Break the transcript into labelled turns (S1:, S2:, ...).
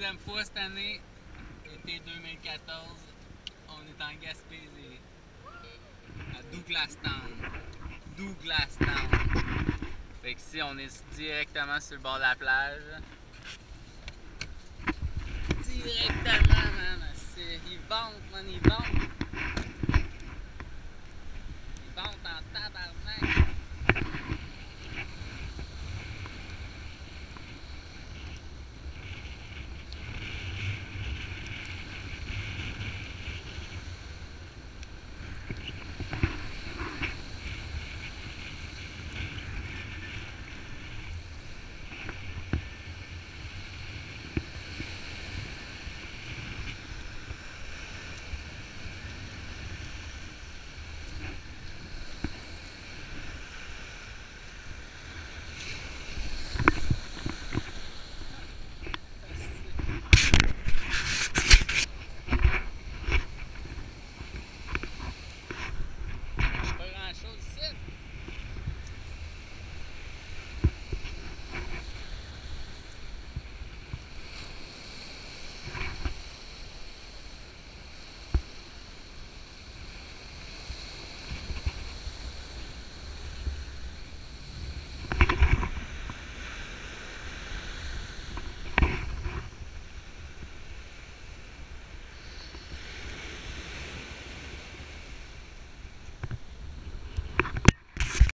S1: deuxième fois cette année, été 2014. On est en Gaspésie. À Douglas Douglastown. Douglastown. Fait que ici, on est directement sur le bord de la plage.